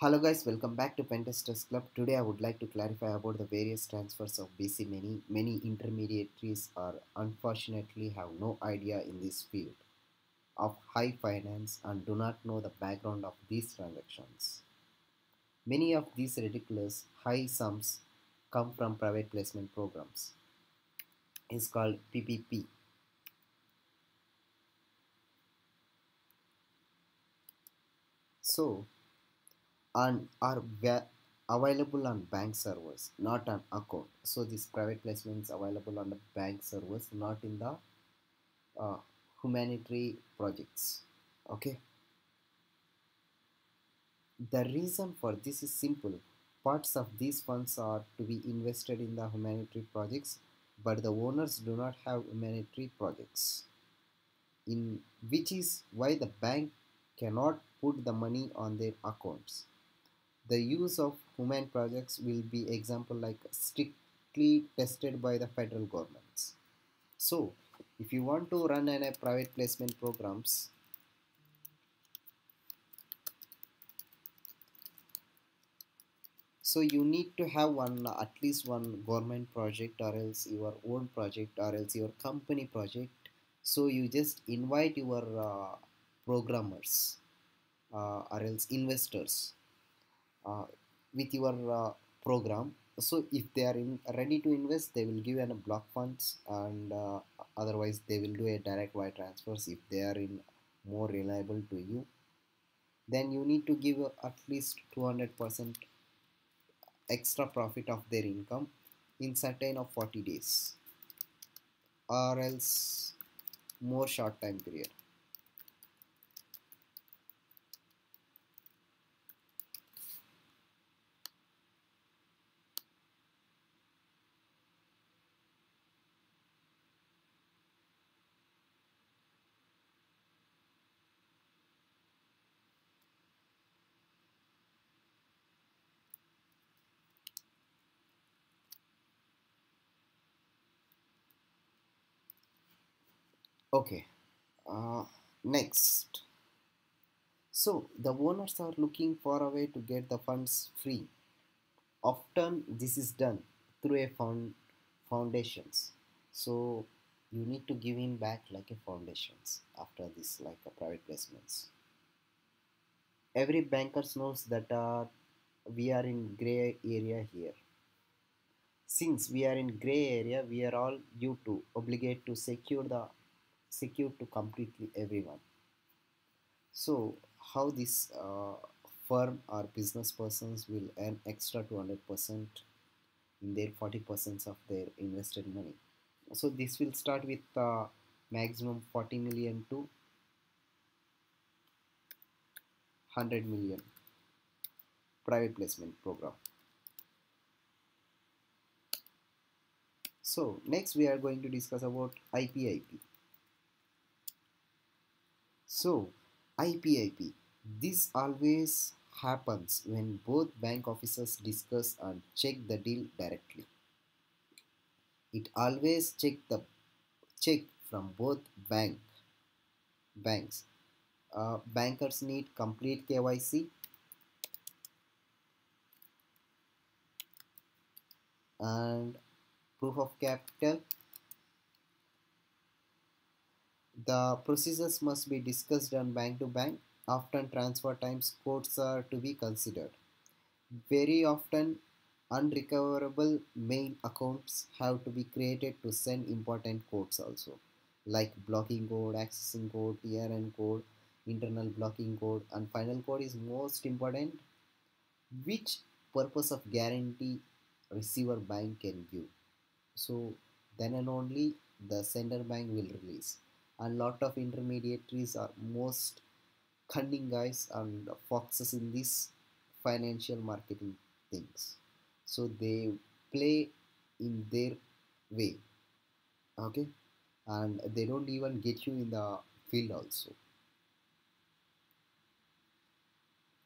Hello guys, welcome back to Pentesters Club. Today I would like to clarify about the various transfers of BC. Many many intermediaries are unfortunately have no idea in this field of high finance and do not know the background of these transactions. Many of these ridiculous high sums come from private placement programs. It's called PPP. So and are available on bank servers not on account. So this private placement is available on the bank servers not in the uh, humanitarian projects. Okay? The reason for this is simple. Parts of these funds are to be invested in the humanitarian projects but the owners do not have humanitarian projects in which is why the bank cannot put the money on their accounts the use of human projects will be example like strictly tested by the federal governments. So if you want to run a private placement programs, so you need to have one at least one government project or else your own project or else your company project so you just invite your uh, programmers uh, or else investors with your uh, program. So if they are in, ready to invest they will give an block funds and uh, otherwise they will do a direct wire transfers if they are in more reliable to you. Then you need to give at least 200% extra profit of their income in certain of 40 days or else more short time period okay uh, next. So the owners are looking for a way to get the funds free. Often this is done through a fund foundations. So you need to give him back like a foundations after this like a private placements. Every bankers knows that uh, we are in gray area here. Since we are in gray area we are all due to obligate to secure the secure to completely everyone. So how this uh, firm or business persons will earn extra 200% in their 40% of their invested money. So this will start with uh, maximum 40 million to 100 million private placement program. So next we are going to discuss about IPIP so, IPIP. This always happens when both bank officers discuss and check the deal directly. It always check the check from both bank banks. Uh, bankers need complete KYC and proof of capital the procedures must be discussed on bank to bank. Often transfer times codes are to be considered. Very often unrecoverable main accounts have to be created to send important codes also like blocking code, accessing code, TRN code, internal blocking code and final code is most important which purpose of guarantee receiver bank can give. So then and only the sender bank will release and lot of intermediaries are most cunning guys and foxes in this financial marketing things. So they play in their way okay? And they don't even get you in the field also.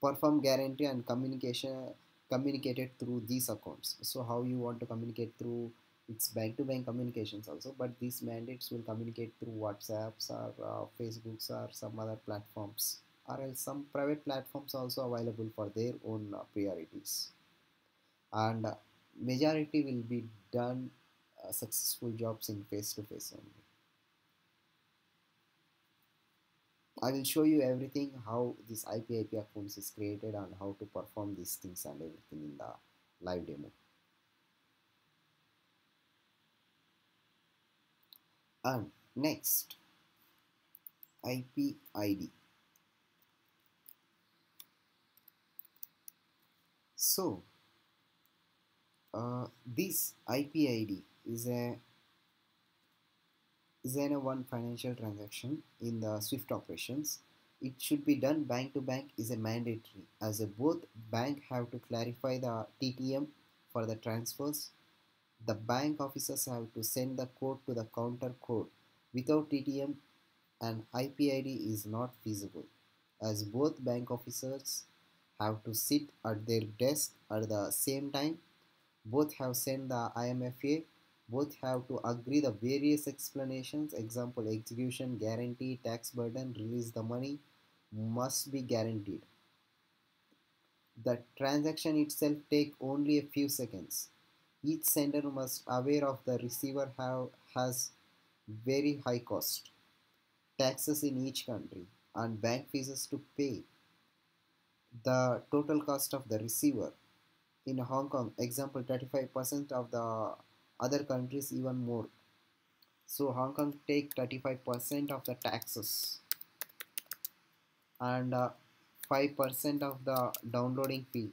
Perform guarantee and communication communicated through these accounts. So how you want to communicate through it's bank to bank communications also but these mandates will communicate through whatsapps or uh, facebooks or some other platforms or else some private platforms also available for their own uh, priorities and uh, majority will be done uh, successful jobs in face to face only I will show you everything how this IP IP accounts is created and how to perform these things and everything in the live demo. And next, IP ID. So, uh, this IP ID is a is a one financial transaction in the Swift operations. It should be done bank to bank is a mandatory as a both bank have to clarify the TTM for the transfers. The bank officers have to send the code to the counter code. Without TTM, an IPID is not feasible as both bank officers have to sit at their desk at the same time. Both have sent the IMFA both have to agree the various explanations example execution guarantee tax burden release the money must be guaranteed the transaction itself take only a few seconds each sender must aware of the receiver have has very high cost taxes in each country and bank fees to pay. The total cost of the receiver in hong kong example 35% of the other countries even more. So hong kong take 35% of the taxes and uh, 5% of the downloading fee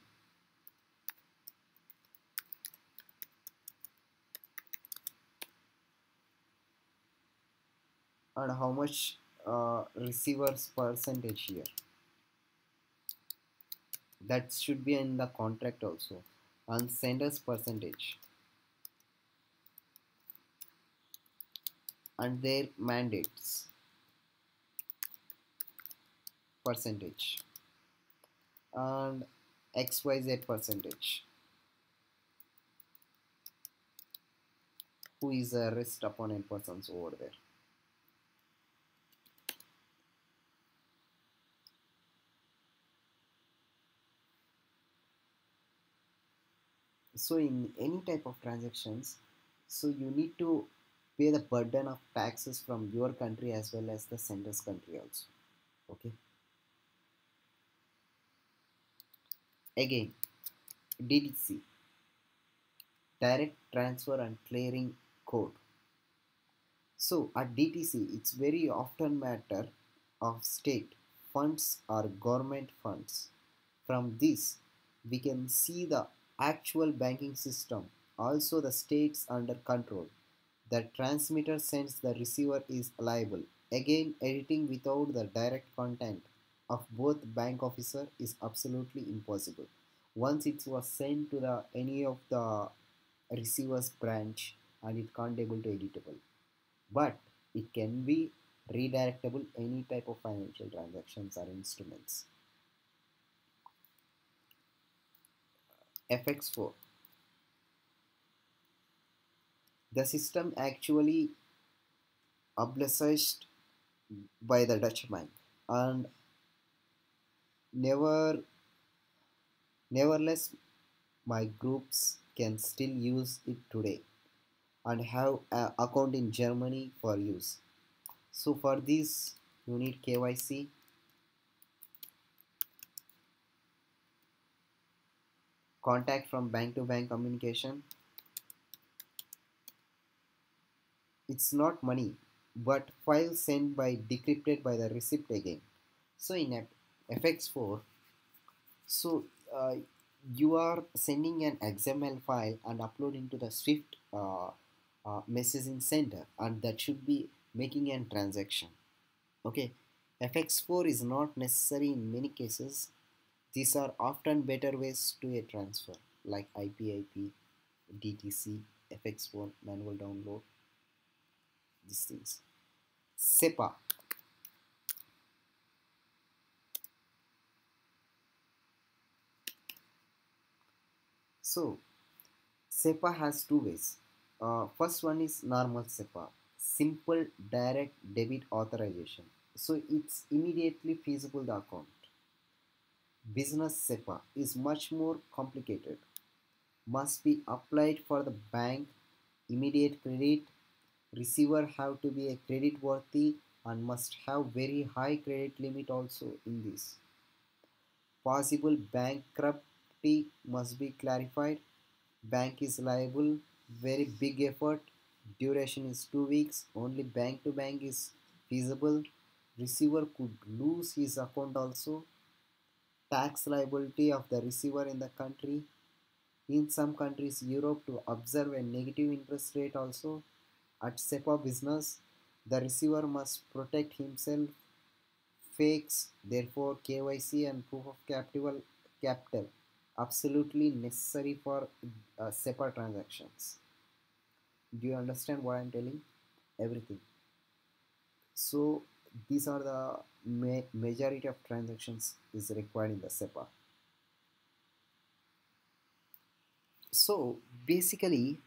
and how much uh, receivers percentage here. That should be in the contract also. And senders percentage. And their mandates. Percentage. And xyz percentage. Who is a rest opponent persons over there so in any type of transactions so you need to pay the burden of taxes from your country as well as the sender's country also. Okay? Again DTC direct transfer and clearing code. So at DTC it's very often matter of state funds or government funds. From this we can see the actual banking system also the states under control the transmitter sends the receiver is liable. Again, editing without the direct content of both bank officer is absolutely impossible. Once it was sent to the any of the receiver's branch and it can't able to editable. But it can be redirectable any type of financial transactions or instruments. FX4 the system actually publicized by the Deutsche Bank and never nevertheless my groups can still use it today and have an account in Germany for use. So for this you need KYC contact from bank to bank communication. It's not money but file sent by decrypted by the receipt again. So in fx4 so uh, you are sending an xml file and uploading to the swift uh, uh, messaging center and that should be making an transaction. Okay? Fx4 is not necessary in many cases these are often better ways to a transfer like ip ip dtc fx4 manual download these things. SEPA. So, SEPA has two ways. Uh, first one is normal SEPA, simple direct debit authorization. so it's immediately feasible the account business SEPA is much more complicated. Must be applied for the bank immediate credit receiver have to be a credit worthy and must have very high credit limit also in this. Possible bankruptcy must be clarified. Bank is liable very big effort. Duration is 2 weeks. Only bank to bank is feasible. Receiver could lose his account also tax liability of the receiver in the country in some countries europe to observe a negative interest rate also at sepa business the receiver must protect himself fakes therefore kyc and proof of capital capital absolutely necessary for uh, SEPA transactions. Do you understand what I'm telling? Everything. So these are the ma majority of transactions is required in the SEPA. So basically,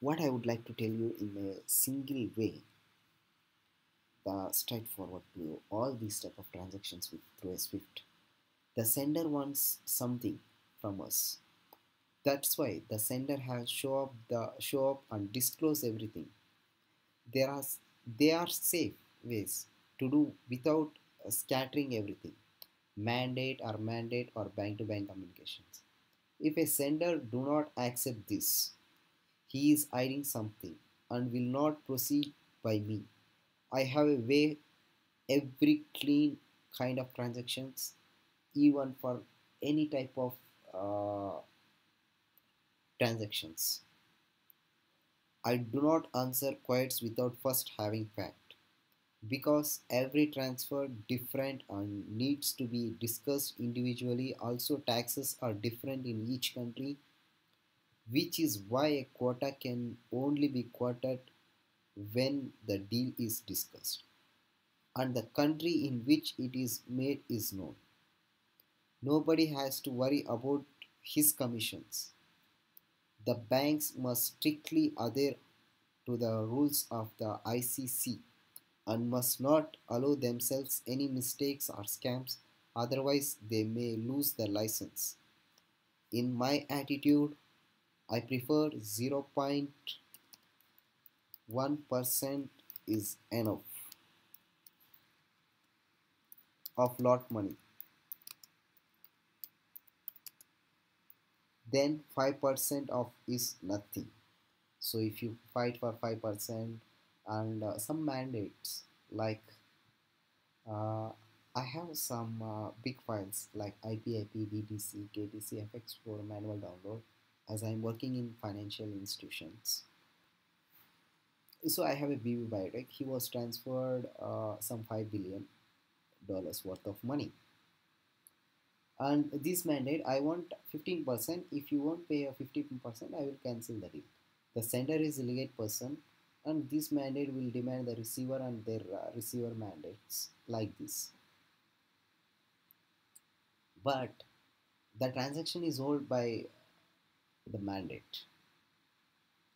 what I would like to tell you in a single way, the straightforward to all these type of transactions with through a SWIFT. The sender wants something from us. That's why the sender has show up the show up and disclose everything. There are they are safe ways to do without uh, scattering everything. Mandate or mandate or bank-to-bank communications. If a sender do not accept this, he is hiding something and will not proceed by me. I have a way every clean kind of transactions even for any type of uh, transactions. I do not answer queries without first having fact because every transfer different and needs to be discussed individually. Also taxes are different in each country which is why a quota can only be quoted when the deal is discussed. And the country in which it is made is known. Nobody has to worry about his commissions. The banks must strictly adhere to the rules of the ICC and must not allow themselves any mistakes or scams, otherwise, they may lose their license. In my attitude, I prefer 0.1% is enough of lot money. then 5% of is nothing so if you fight for 5% and uh, some mandates like uh, I have some uh, big files like IPIP, DTC, KTC, FX4 manual download as I'm working in financial institutions. So I have a BB Biotech. He was transferred uh, some $5 billion worth of money and this mandate I want 15% if you won't pay a 15% I will cancel the deal the sender is delegate person and this mandate will demand the receiver and their uh, receiver mandates like this. But the transaction is held by the mandate.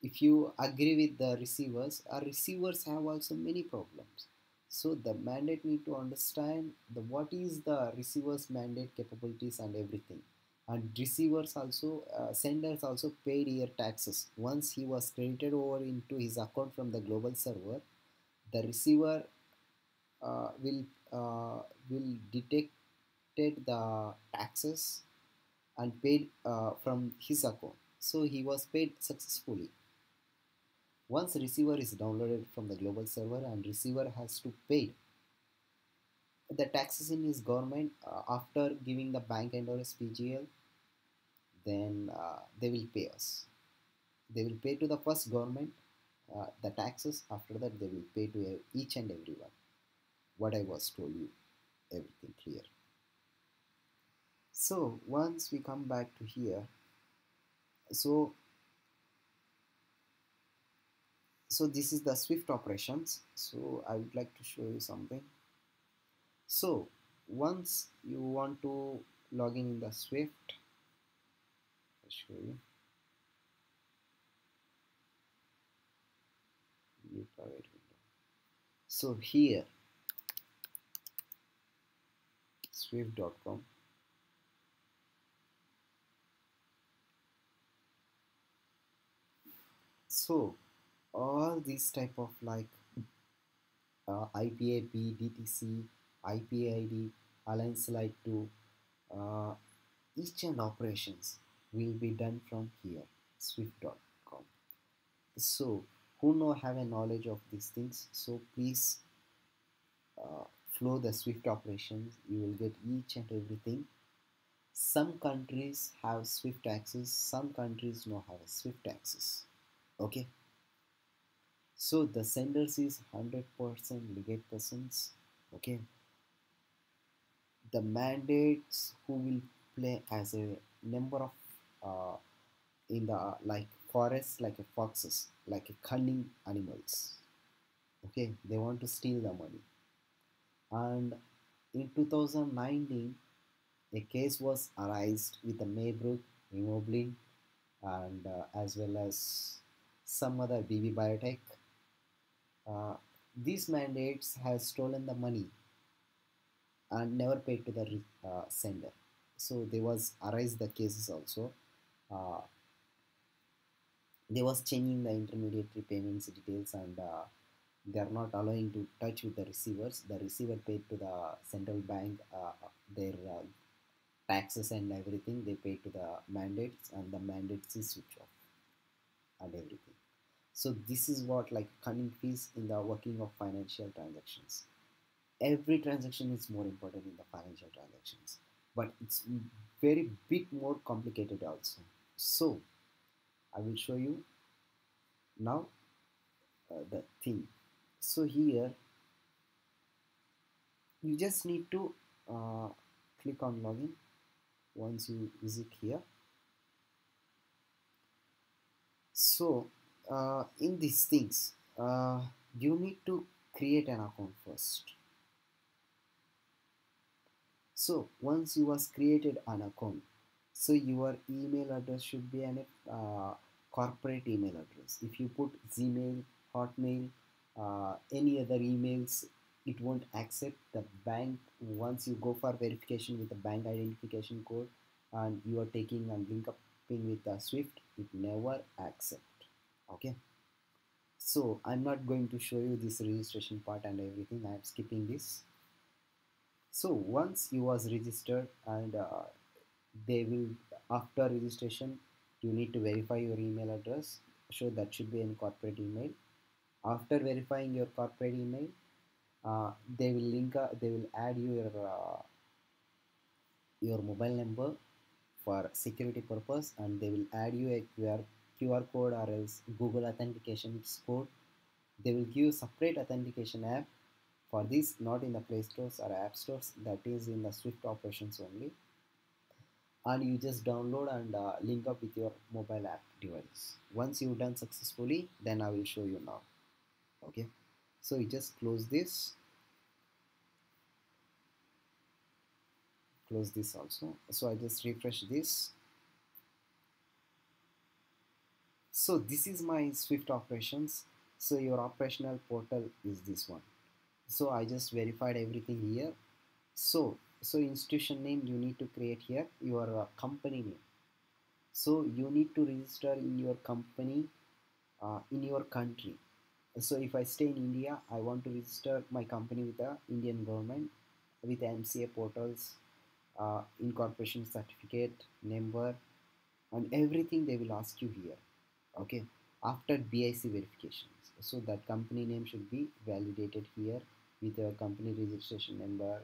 If you agree with the receivers our receivers have also many problems. So the mandate need to understand the what is the receiver's mandate capabilities and everything. And receivers also, uh, senders also paid year taxes. Once he was credited over into his account from the global server, the receiver uh, will uh, will detect the taxes and paid uh, from his account. So he was paid successfully. Once receiver is downloaded from the global server and receiver has to pay the taxes in his government uh, after giving the bank and or PGL, then uh, they will pay us. They will pay to the first government uh, the taxes. After that, they will pay to each and everyone. What I was told you, everything clear. So once we come back to here, so so this is the swift operations so I would like to show you something so once you want to log in in the swift Show you. New private window. So here swift.com so all these type of like uh, IPIP, DTC, IPID, Alliance Lite 2, uh, each and operations will be done from here, swift.com. So, who know have a knowledge of these things, so please uh, flow the Swift operations. You will get each and everything. Some countries have Swift access, some countries no have Swift access. Okay. So the senders is 100% legate persons. Okay. The mandates who will play as a number of uh, in the like forest like a foxes like a cunning animals okay they want to steal the money and in 2019 a case was arised with the Maybrook, Immobilin and uh, as well as some other BB Biotech. Uh, these mandates have stolen the money and never paid to the uh, sender. So there was arise the cases also. Uh, they was changing the intermediary payments details and uh, they are not allowing to touch with the receivers. The receiver paid to the central bank uh, their uh, taxes and everything. They pay to the mandates, and the mandates is switch off and everything. So this is what like cunning fees in the working of financial transactions. Every transaction is more important in the financial transactions, but it's very bit more complicated also. So I will show you now uh, the thing so here you just need to uh, click on login once you visit here. So uh, in these things uh, you need to create an account first. So once you has created an account so your email address should be an uh, corporate email address. If you put gmail hotmail uh, any other emails it won't accept the bank. Once you go for verification with the bank identification code and you are taking and link up with the swift it never accept. Okay? So i'm not going to show you this registration part and everything. I'm skipping this. So once you was registered and uh, they will after registration you need to verify your email address. So that should be in corporate email. After verifying your corporate email uh, they will link uh, they will add your uh, your mobile number for security purpose and they will add you a QR, QR code or else Google authentication code they will give separate authentication app. For this not in the play stores or app stores that is in the swift operations only and you just download and uh, link up with your mobile app device. Once you've done successfully then i will show you now. Okay? So you just close this. Close this also. So I just refresh this. So this is my Swift operations. So your operational portal is this one. So I just verified everything here. So so institution name you need to create here your uh, company name. So you need to register in your company uh, in your country. So if I stay in India I want to register my company with the Indian government with MCA portals uh, incorporation certificate number and everything they will ask you here okay? After BIC verifications. So that company name should be validated here with your company registration number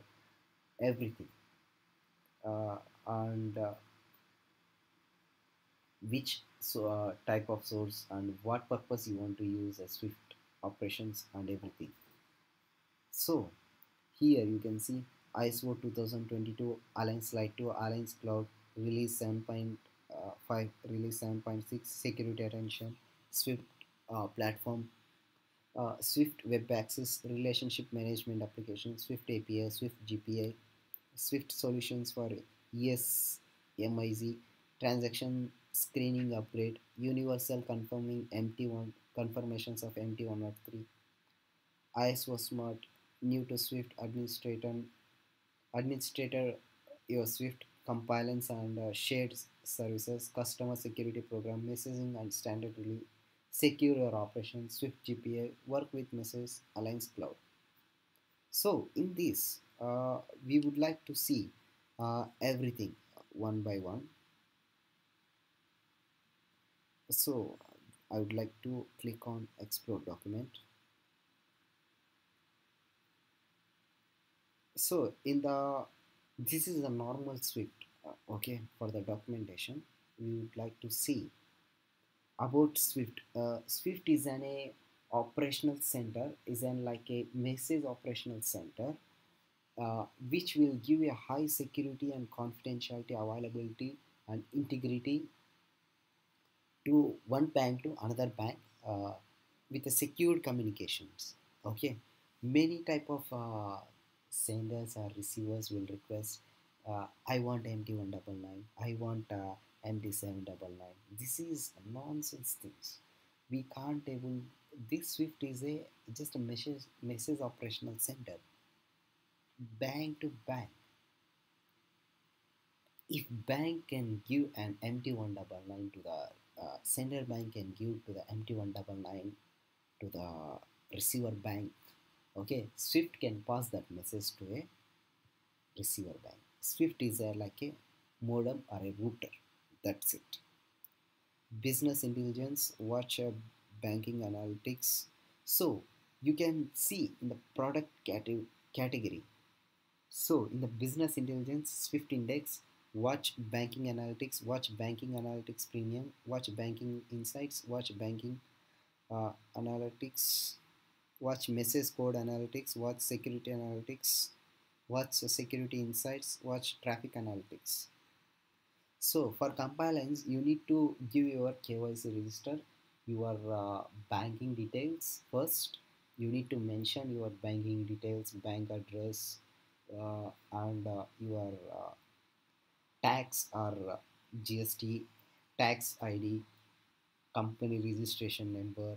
everything. Uh, and uh, which so, uh, type of source and what purpose you want to use as Swift operations and everything. So here you can see ISO 2022 Alliance Lite 2 Alliance Cloud release 7.5 uh, release 7.6 security attention Swift uh, platform uh, Swift Web Access Relationship Management Application, Swift API, Swift GPI, Swift Solutions for ES, MIZ, Transaction Screening Upgrade, Universal Confirming MT1 confirmations of MT103, ISO Smart, new to Swift Administrator, administrator your Swift compliance and uh, shared services, customer security program, messaging and standard release, secure your operations, Swift GPI, work with Message, Alliance Cloud. So in this, we would like to see uh, everything one by one. So I would like to click on explore document. So in the this is a normal Swift uh, okay for the documentation we would like to see about Swift. Uh, Swift is an a operational center is an like a message operational center uh, which will give a high security and confidentiality availability and integrity to one bank to another bank uh, with a secured communications okay many type of uh, senders or receivers will request uh, I want MT199, I want uh, MT799. This is nonsense things. We can't able, this Swift is a just a message, message operational center. Bank to bank. If bank can give an MT199 to the uh, sender bank can give to the MT199 to the receiver bank okay swift can pass that message to a receiver bank. Swift is a, like a modem or a router. That's it. Business intelligence watch a banking analytics. So you can see in the product category so in the business intelligence swift index watch banking analytics watch banking analytics premium watch banking insights watch banking uh, analytics watch message code analytics, watch security analytics, watch security insights, watch traffic analytics. So for compliance, you need to give your KYC register, your uh, banking details first. You need to mention your banking details, bank address, and uh, your uh, tax or uh, GST, tax ID, company registration number,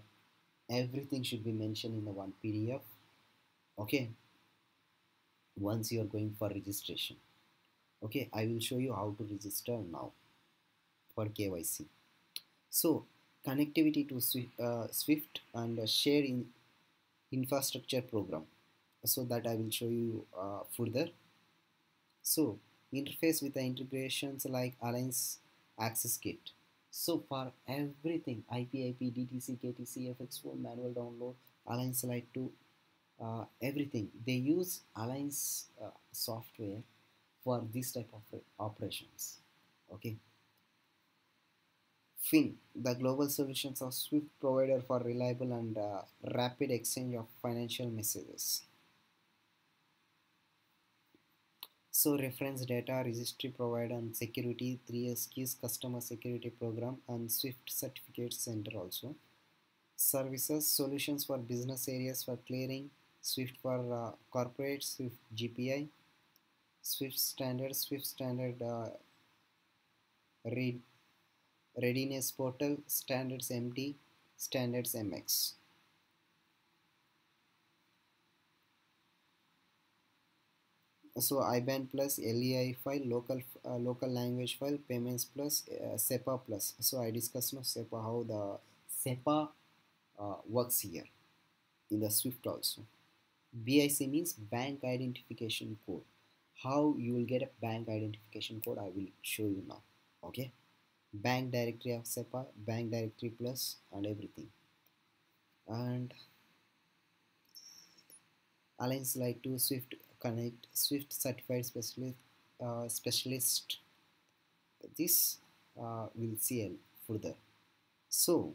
everything should be mentioned in the one PDF okay? Once you are going for registration okay? I will show you how to register now for KYC so connectivity to Swift, uh, and uh, share in infrastructure program so that I will show you uh, further so interface with the integrations like Alliance Access Kit so for everything IP, IP, DTC, KTC, FX4, manual download, Alliance Lite 2, uh, everything. They use Alliance uh, software for this type of operations. Okay. Fin, the global solutions of Swift provider for reliable and uh, rapid exchange of financial messages. So reference data, registry provider and security, 3S keys, customer security program and Swift certificate center also. Services, solutions for business areas for clearing, Swift for uh, corporate, Swift GPI, Swift standard, Swift standard uh, read, readiness portal, standards MT, standards MX. So IBAN plus LEI file local uh, local language file payments plus uh, SEPA plus. So I discussed no SEPA how the SEPA uh, works here in the Swift also. BIC means bank identification code. How you will get a bank identification code I will show you now. Okay? Bank directory of SEPA bank directory plus and everything. And Alliance Lite 2 Swift connect Swift certified specialist uh, specialist. This uh, we'll see further. So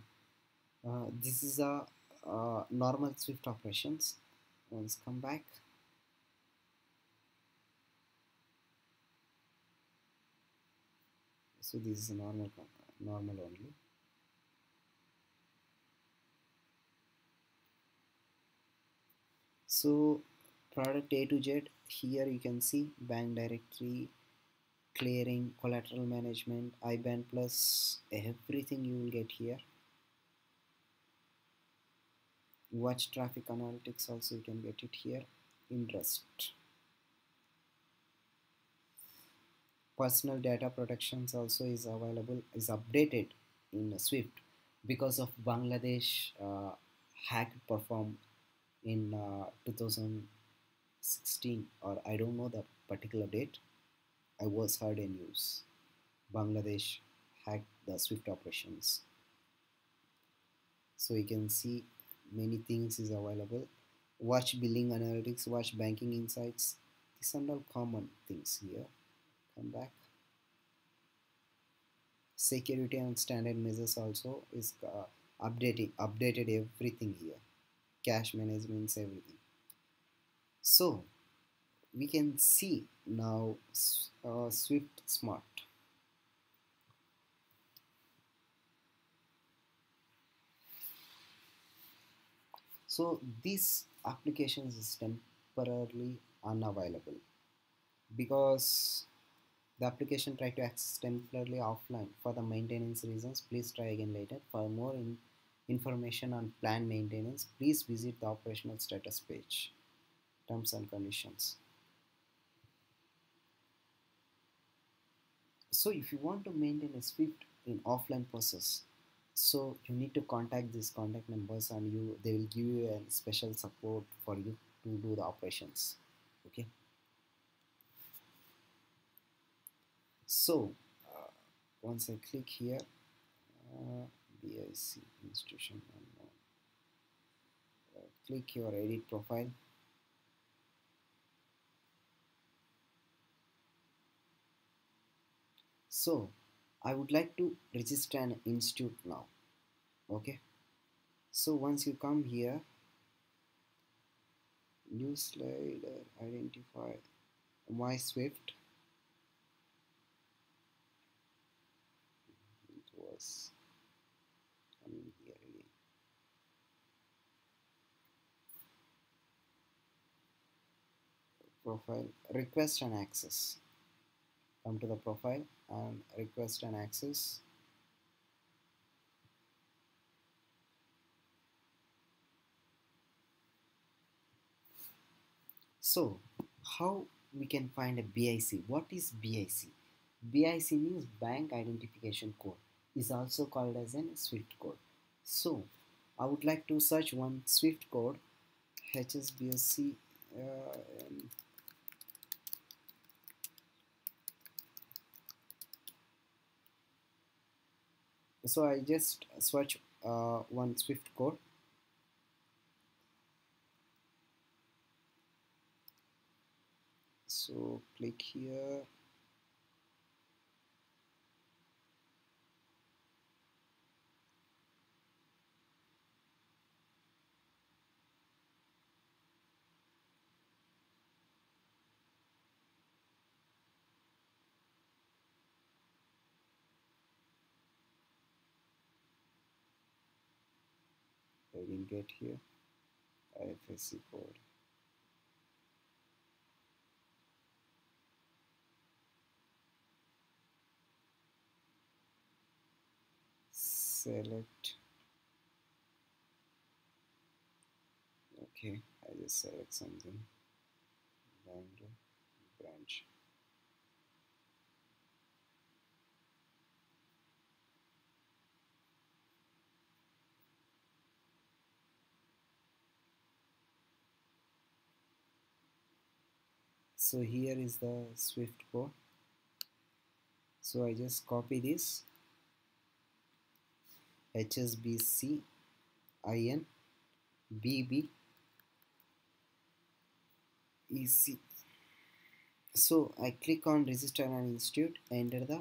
uh, this is a uh, normal Swift operations. Once come back. So this is normal normal only. So product A to Z here you can see bank directory clearing collateral management IBAN plus everything you will get here. Watch traffic analytics also you can get it here. In Rust personal data protections also is available is updated in Swift because of Bangladesh uh, hack performed in uh, 2016 or I don't know the particular date. I was heard in news. Bangladesh hacked the Swift operations. So you can see many things is available. Watch billing analytics, watch banking insights. These are all common things here. Come back. Security and standard measures also is uh, updating updated everything here. Cash management, everything. So we can see now uh, Swift Smart. So this application is temporarily unavailable because the application tried to access temporarily offline for the maintenance reasons. Please try again later. For more in information on planned maintenance, please visit the operational status page. Terms and conditions. So if you want to maintain a Swift in offline process, so you need to contact these contact numbers and you they will give you a special support for you to do the operations okay? So uh, once I click here uh, institution uh, click your edit profile so I would like to register an institute now. Okay? So once you come here new slider identify my Swift. It was coming here again. Profile request and access come to the profile and request an access. So how we can find a BIC what is BIC BIC means bank identification code. Is also called as an Swift code. So I would like to search one Swift code HSBC uh, so I just search uh, one Swift code. So click here I didn't get here. IFSC code. Select. Okay I just select something. Branch so here is the swift code. So I just copy this. HSBC IN BB EC so I click on register an institute enter the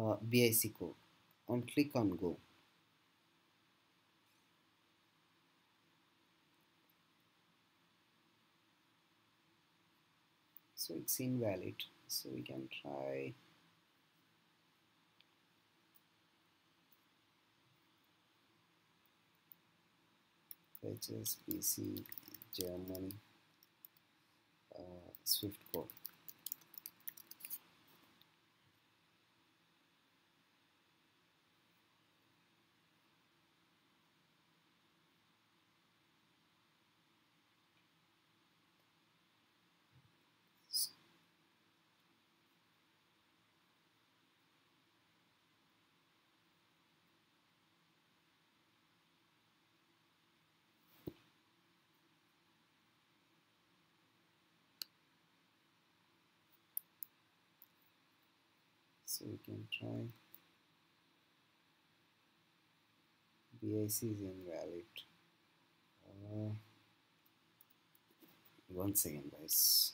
uh, BIC code. And click on go so it's invalid so we can try. HSBC Germany uh, Swift code so you can try. BIC is invalid. Uh, one second guys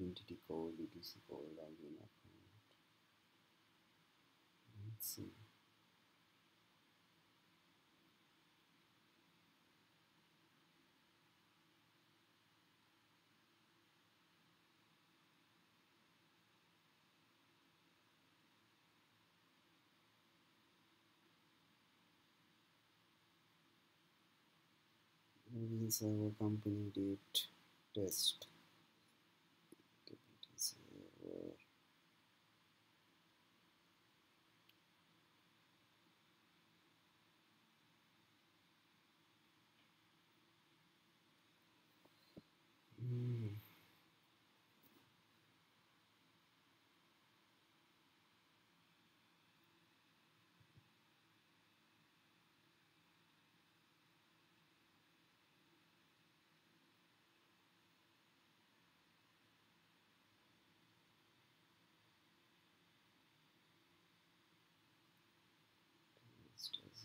identity code, code, account. Let's see. login server company date test server Hmm.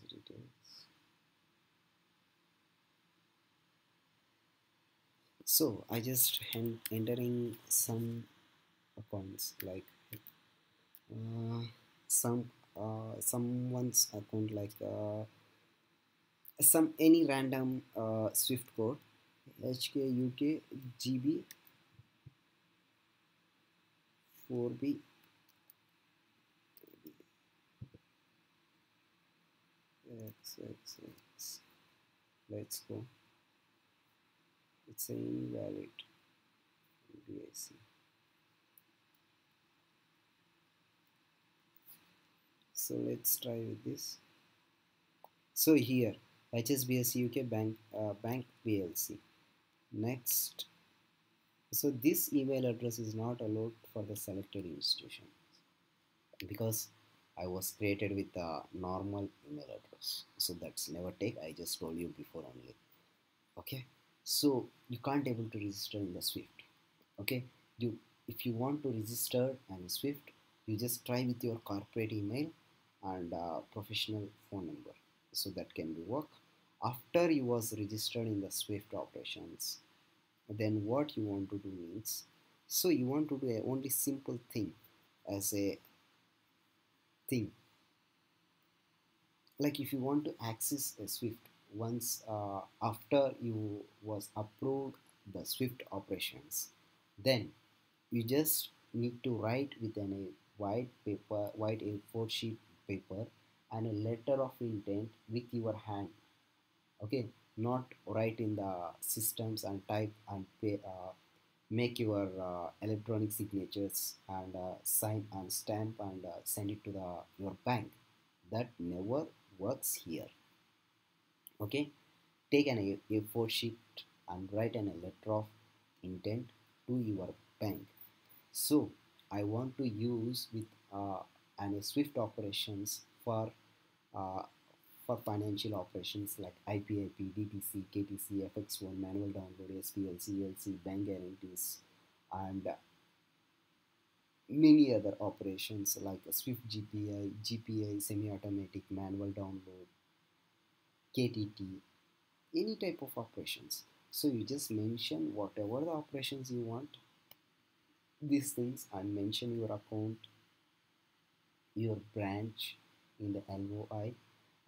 Details. So I just en- entering some accounts like uh, some uh, someone's account like uh, some any random uh, Swift code HK UK GB 4B X X let's. Go. It's invalid. BIC so let's try with this. So here HSBC UK Bank uh, Bank PLC next. So this email address is not allowed for the selected institution because I was created with a normal email address. So that's never take. I just told you before only. Okay? So you can't able to register in the Swift. Okay? You if you want to register in Swift you just try with your corporate email and uh, professional phone number. So that can be work. After you was registered in the Swift operations then what you want to do means so you want to do a only simple thing as a thing. Like if you want to access a swift once uh, after you was approved the swift operations then you just need to write with an a white paper white a4 sheet paper and a letter of intent with your hand. Okay? Not write in the systems and type and pay, uh, make your uh, electronic signatures and uh, sign and stamp and uh, send it to the your bank. That never works here. Okay? Take an A- a4 sheet and write an letter of intent to your bank. So i want to use with uh, an swift operations for uh, for financial operations like IPIP, DTC, KTC, FX1, manual download, SPL, CLC, bank guarantees, and many other operations like Swift GPI, GPI, semi-automatic, manual download, KTT, any type of operations. So you just mention whatever the operations you want, these things, and mention your account, your branch in the LOI,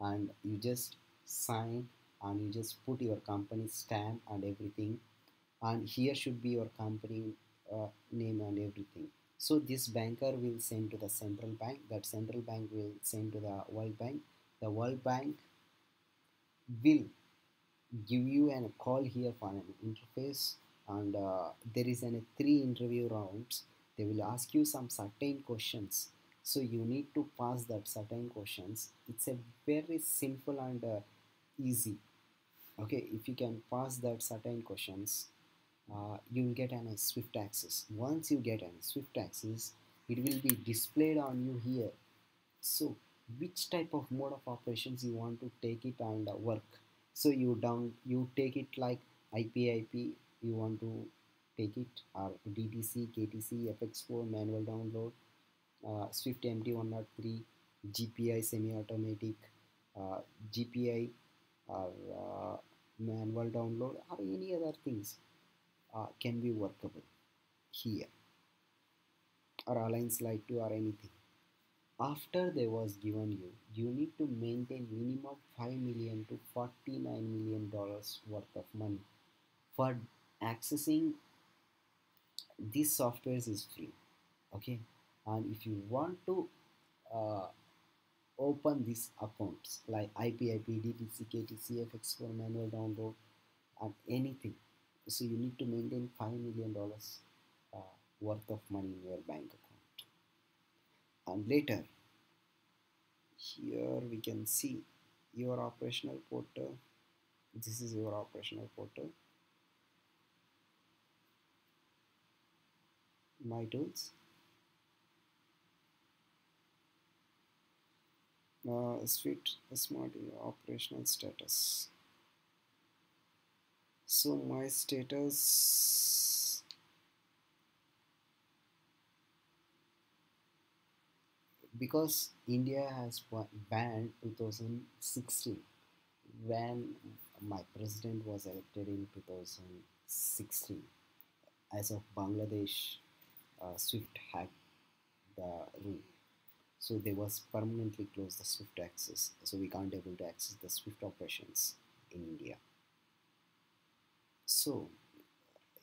and you just sign and you just put your company stamp and everything. And here should be your company uh, name and everything. So this banker will send to the central bank that central bank will send to the world bank. The world bank will give you a call here for an interface and uh, there is an three interview rounds. They will ask you some certain questions so you need to pass that certain questions. It's a very simple and uh, easy. Okay if you can pass that certain questions uh, you will get an swift access. Once you get an swift access it will be displayed on you here. So which type of mode of operations you want to take it and uh, work? So you down you take it like IP IP you want to take it or DTC KTC FX4 manual download uh, Swift MT103 GPI semi-automatic uh, GPI or uh, manual download or any other things uh, can be workable here. Or Alliance Lite 2 or anything. After they was given you you need to maintain minimum 5 million to 49 million dollars worth of money for accessing these softwares is free. Okay and if you want to uh, open these accounts like IP, IP, DTC, KTC, FX4 manual download and anything so you need to maintain 5 million dollars uh, worth of money in your bank account. And later here we can see your operational portal. This is your operational portal. My tools uh, Swift smart operational status. So my status because India has banned 2016 when my president was elected in 2016 as of Bangladesh uh, Swift had the rule so they was permanently closed the Swift access so we can't able to access the Swift operations in India. So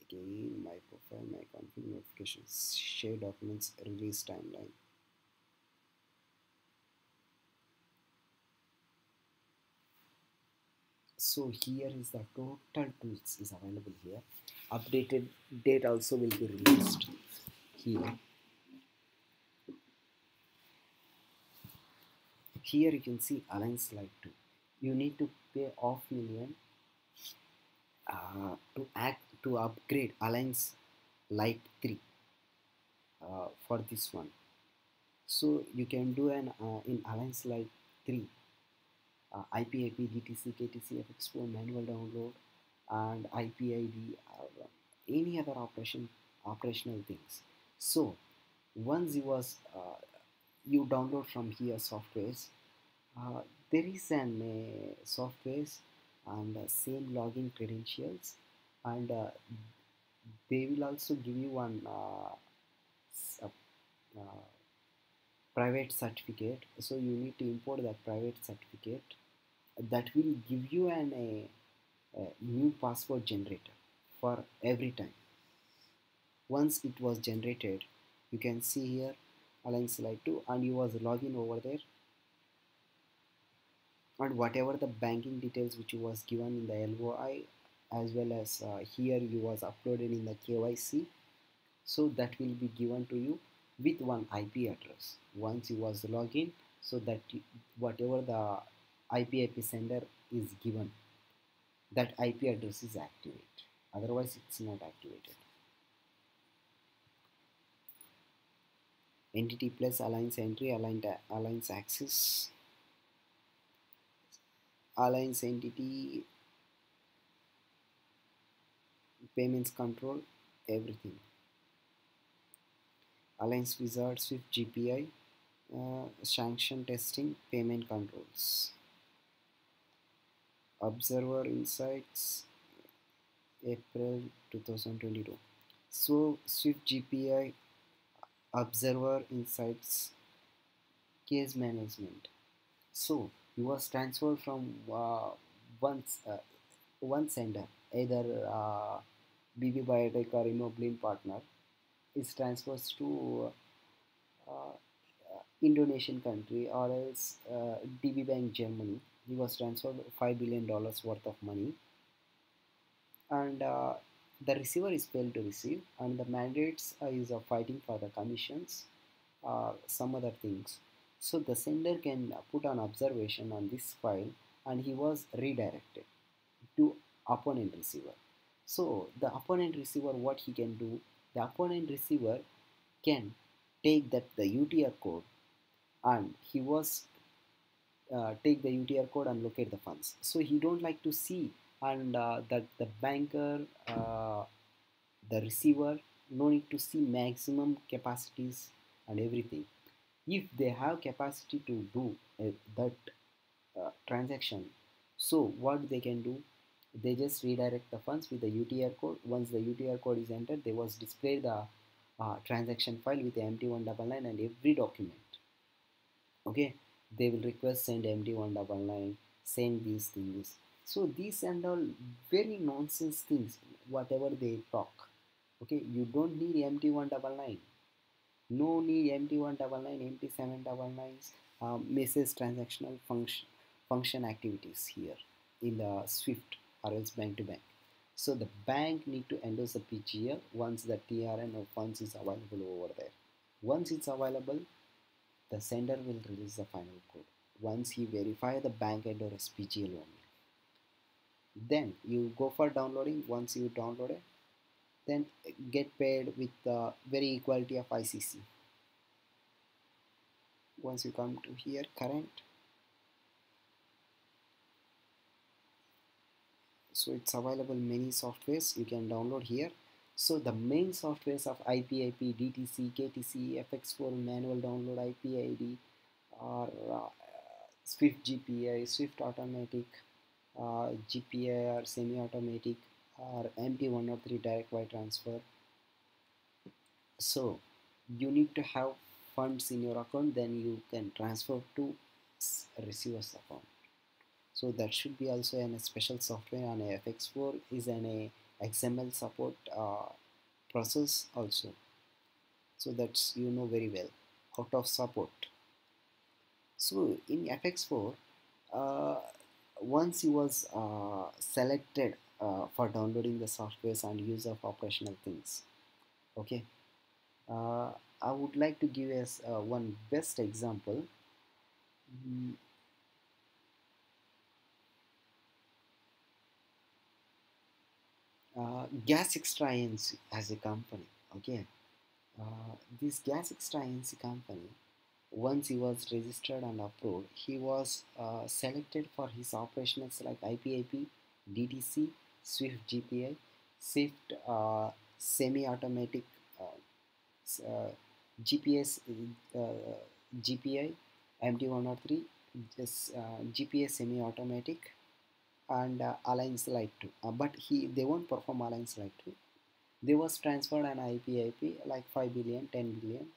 again my profile my config notifications share documents release timeline. So here is the total tools is available here. Updated date also will be released here here you can see Alliance Lite 2 you need to pay off million uh, to act to upgrade Alliance Lite 3 uh, for this one so you can do an uh, in Alliance Lite 3 uh, IP, IP, DTC, KTC, FX4 manual download, and IPID, uh, any other operation operational things. So once you was uh, you download from here softwares, uh, there is an uh, softwares and same login credentials, and uh, they will also give you one private certificate. So you need to import that private certificate. That will give you an a, a new password generator for every time. Once it was generated you can see here Alliance Lite 2 and you was login over there. And whatever the banking details which was given in the LOI as well as uh, here you was uploaded in the KYC so that will be given to you with one IP address. Once you was login so that you, whatever the IP IP sender is given that IP address is activated otherwise it's not activated entity plus alliance entry aligned alliance access alliance entity payments control everything. Alliance wizard swift gpi uh, sanction testing payment controls. Observer Insights April 2022 so Swift GPI Observer Insights case management. So you was transferred from uh, one, uh, one sender either uh, BB Biotech or Immobilin partner is transferred to uh, uh, Indonesian country or else uh, DB Bank Germany. He was transferred $5 billion worth of money. And uh, the receiver is failed to receive and the mandates uh, is uh, fighting for the commissions or some other things so the sender can put an observation on this file and he was redirected to opponent receiver So the opponent receiver, what he can do, the opponent receiver can take that the UTR code and he was uh, take the UTR code and locate the funds. So he don't like to see and uh, that the banker, uh, the receiver, no need to see maximum capacities and everything. If they have capacity to do uh, that uh, transaction, so what they can do, they just redirect the funds with the UTR code. Once the UTR code is entered, they was display the uh, transaction file with the MT199 and every document. Okay, they will request send MT199, send these things. So these and all very nonsense things, whatever they talk. Okay, you don't need MT199. No need MT199, MT799 um, message transactional function function activities here in the Swift or else bank to bank. So the bank need to endorse the PGL once the TRN or funds is available over there. Once it's available, the sender will release the final code. Once he verify the bank endorse PGL only. Then you go for downloading. Once you download it, then get paid with the very equality of ICC. Once you come to here, current so it's available many softwares you can download here so the main softwares of IPIP, DTC, KTC, FX4 manual download IPID or uh, Swift GPI, Swift Automatic, uh, GPI or semi-automatic or MT103 direct wire transfer. So you need to have funds in your account then you can transfer to receiver's account. So that should be also in a special software on a fx4 is an xml support uh, process also. So that's you know very well out of support. So in fx4 uh, once you was uh, selected uh, for downloading the softwares and use of operational things okay? Uh, I would like to give us uh, one best example. Mm, uh, gas extra as a company okay? Uh, this gas extra company once he was registered and approved he was uh, selected for his operations like ipip dtc swift gpi swift uh, semi-automatic uh, uh, gps gpi mt103 just gps semi-automatic and uh, Alliance Lite 2 uh, but he they won't perform Alliance Lite 2 they was transferred an IPIP like 5 billion 10 billion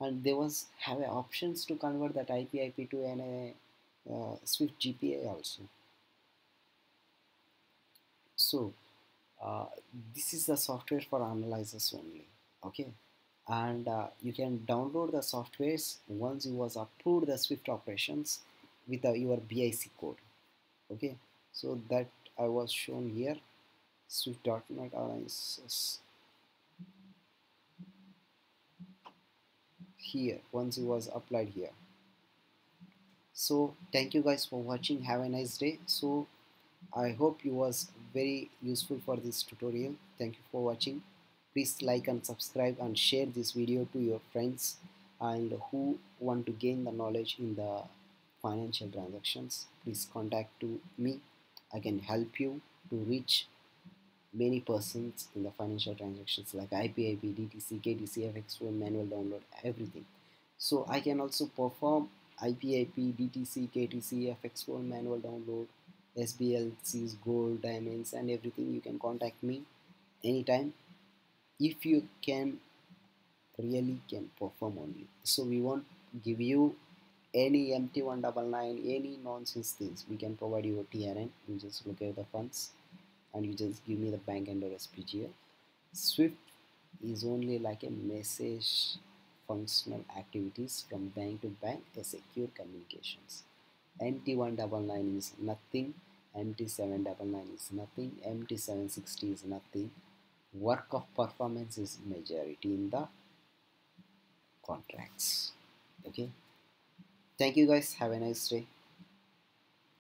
and they was have options to convert that IPIP to an a uh, Swift GPA also. So uh, this is the software for analyzers only okay? And uh, you can download the softwares once you was approved the Swift operations with uh, your BIC code okay? So that I was shown here Swift.NET analysis here once it was applied here. So thank you guys for watching. Have a nice day. So I hope you was very useful for this tutorial. Thank you for watching. Please like and subscribe and share this video to your friends and who want to gain the knowledge in the financial transactions. Please contact to me. I can help you to reach many persons in the financial transactions like IPIP, DTC, KTC, FX4, manual download, everything. So I can also perform IPIP, DTC, KTC, FX4, manual download, SBLCs, gold, diamonds, and everything. You can contact me anytime if you can really can perform only. So we won't give you any MT199, any nonsense things, we can provide you a TRN. You just look at the funds and you just give me the bank and or SPGL. Swift is only like a message functional activities from bank to bank, a secure communications. MT199 is nothing, MT799 is nothing, MT760 is nothing. Work of performance is majority in the contracts. Okay. Thank you guys. Have a nice day.